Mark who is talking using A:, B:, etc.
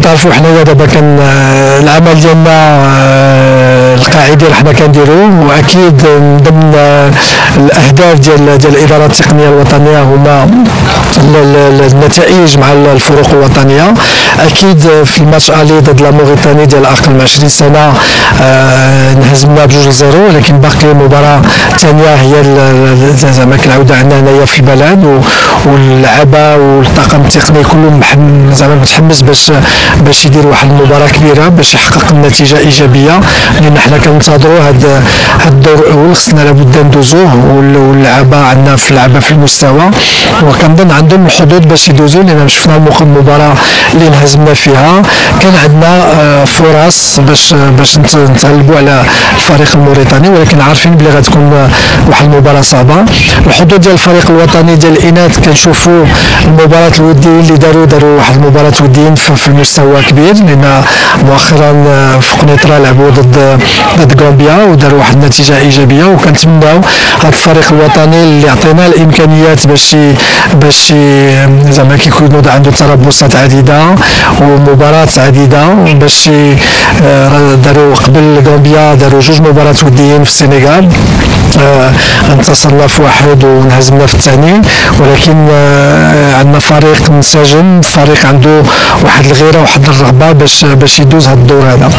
A: كتعرفوا حنايا دابا كان آه، العمل ديالنا آه، القاعدي اللي حنا كنديروا وأكيد من ضمن آه، الأهداف ديال ديال الإدارة التقنية الوطنية هما ال- ال- النتائج مع الفرق الوطنية. أكيد في الماتش الي ضد لا موريتاني ديال أقل من 20 سنه انهزمنا بجوج لزيرو ولكن باقي المباراة الثانية هي زعما كالعوده عندنا هنايا في البلد واللعابة والطاقم التقني كلهم زعما متحمس باش باش يدير واحد المباراة كبيرة باش يحقق النتيجة إيجابية. لأن حنا كننتظروا هاد هاد الدور الأول خصنا لابد ندوزوه وال- واللعابة عندنا في اللعبه في المستوى. وكنظن عندهم الحظوظ باش يدوزوا لأن شفنا المباراه اللي انهزمنا فيها. كان عندنا آه، فرص باش باش نت- نتغلبوا على الفريق الموريتاني ولكن عارفين بلي غتكون واحد المباراة صعبة. الحظوظ ديال الفريق الوطني ديال الإناث كنشوفوا المباراة الوديين اللي داروا داروا واحد المباراة وديين في المستوى كبير لأن مؤخرا في قنيطره لعبوا ضد ضد غامبيا وداروا واحد النتيجة إيجابية. وكنتمناو هذا الفريق الوطني اللي يعطينا الإمكانيات باش باش زعما كيكونوا عنده تربصات عديدة ومباراة عديدة باش آه، داروا قبل غامبيا داروا جوج مباريات وديين في السنغال. آه، انتصرنا في واحد وانهزمنا في الثاني ولكن آه، عندنا فريق منسجم فريق عنده واحد الغيرة واحد الرغبة باش باش يدوز هذا الدور هذا.